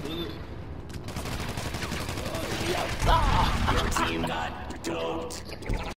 good. Uh, yeah. Your team got doped.